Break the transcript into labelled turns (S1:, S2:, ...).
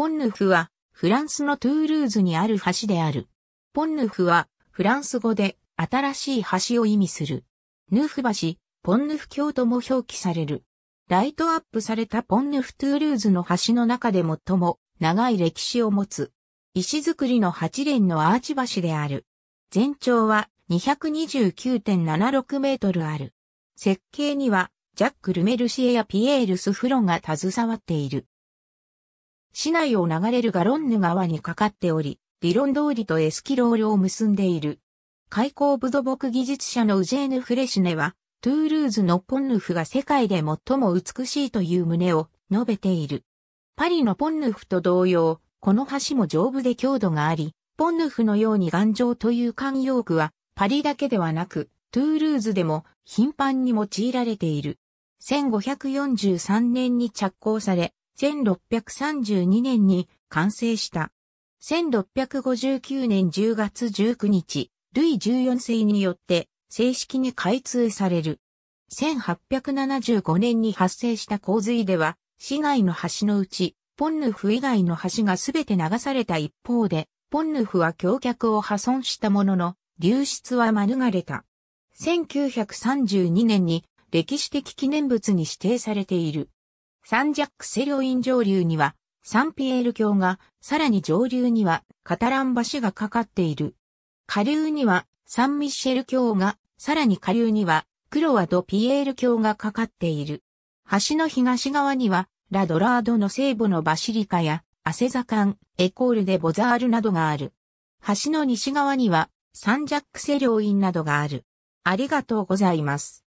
S1: ポンヌフはフランスのトゥールーズにある橋である。ポンヌフはフランス語で新しい橋を意味する。ヌフ橋、ポンヌフ橋とも表記される。ライトアップされたポンヌフトゥールーズの橋の中で最も長い歴史を持つ石造りの八連のアーチ橋である。全長は229.76メートルある。設計にはジャック・ルメルシエやピエール・スフロンが携わっている。市内を流れるガロンヌ川にかかっており、理論通りとエスキロールを結んでいる。開口部土木技術者のウジェーヌ・フレシネは、トゥールーズのポンヌフが世界で最も美しいという旨を述べている。パリのポンヌフと同様、この橋も丈夫で強度があり、ポンヌフのように頑丈という慣用句は、パリだけではなく、トゥールーズでも頻繁に用いられている。1543年に着工され、1632年に完成した。1659年10月19日、ルイ14世によって正式に開通される。1875年に発生した洪水では、市外の橋のうち、ポンヌフ以外の橋がすべて流された一方で、ポンヌフは橋脚を破損したものの、流出は免れた。1932年に歴史的記念物に指定されている。サンジャックセリョイン上流には、サンピエール橋が、さらに上流には、カタラン橋がかかっている。下流には、サンミッシェル橋が、さらに下流には、クロワドピエール橋がかかっている。橋の東側には、ラドラードの聖母のバシリカや、アセザカン、エコールでボザールなどがある。橋の西側には、サンジャックセリョインなどがある。ありがとうございます。